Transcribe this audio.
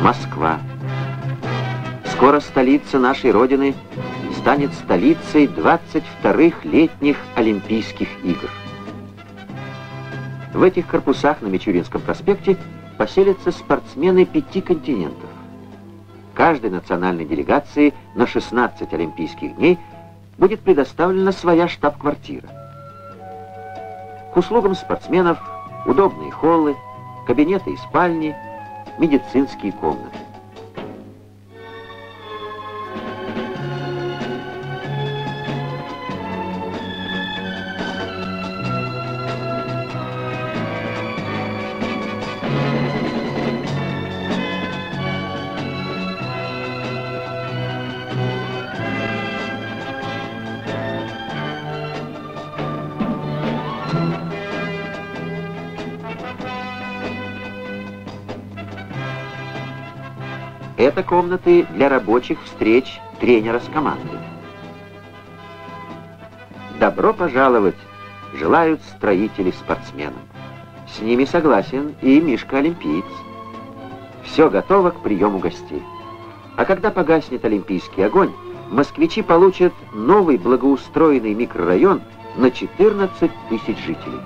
Москва. Скоро столица нашей Родины станет столицей 22-х летних Олимпийских игр. В этих корпусах на Мичуринском проспекте поселятся спортсмены пяти континентов. Каждой национальной делегации на 16 Олимпийских дней будет предоставлена своя штаб-квартира. К услугам спортсменов удобные холлы, кабинеты и спальни, медицинские комнаты. Это комнаты для рабочих встреч тренера с командой. Добро пожаловать, желают строители спортсменам. С ними согласен и Мишка-олимпиец. Все готово к приему гостей. А когда погаснет олимпийский огонь, москвичи получат новый благоустроенный микрорайон на 14 тысяч жителей.